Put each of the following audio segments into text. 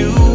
you.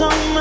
Lips